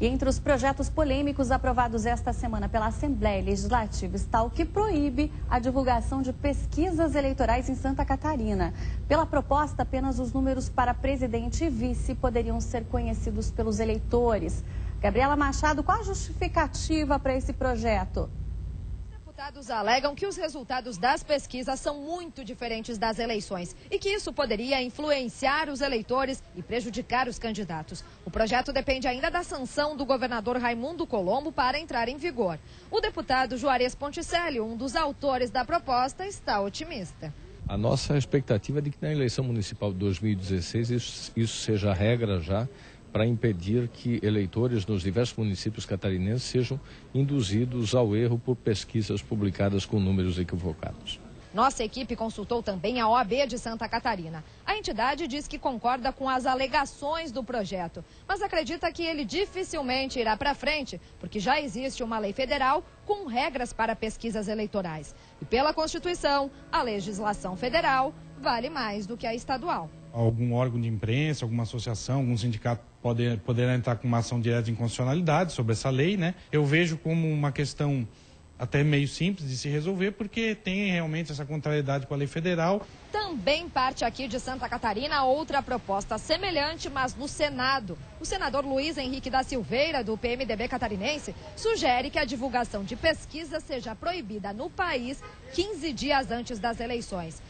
E entre os projetos polêmicos aprovados esta semana pela Assembleia Legislativa está o que proíbe a divulgação de pesquisas eleitorais em Santa Catarina. Pela proposta, apenas os números para presidente e vice poderiam ser conhecidos pelos eleitores. Gabriela Machado, qual a justificativa para esse projeto? Deputados alegam que os resultados das pesquisas são muito diferentes das eleições e que isso poderia influenciar os eleitores e prejudicar os candidatos. O projeto depende ainda da sanção do governador Raimundo Colombo para entrar em vigor. O deputado Juarez Ponticelli, um dos autores da proposta, está otimista. A nossa expectativa é de que na eleição municipal de 2016 isso, isso seja regra já para impedir que eleitores nos diversos municípios catarinenses sejam induzidos ao erro por pesquisas publicadas com números equivocados. Nossa equipe consultou também a OAB de Santa Catarina. A entidade diz que concorda com as alegações do projeto, mas acredita que ele dificilmente irá para frente, porque já existe uma lei federal com regras para pesquisas eleitorais. E pela Constituição, a legislação federal vale mais do que a estadual. Algum órgão de imprensa, alguma associação, algum sindicato poder, poderá entrar com uma ação direta de inconstitucionalidade sobre essa lei, né? Eu vejo como uma questão até meio simples de se resolver, porque tem realmente essa contrariedade com a lei federal. Também parte aqui de Santa Catarina outra proposta semelhante, mas no Senado. O senador Luiz Henrique da Silveira, do PMDB catarinense, sugere que a divulgação de pesquisa seja proibida no país 15 dias antes das eleições.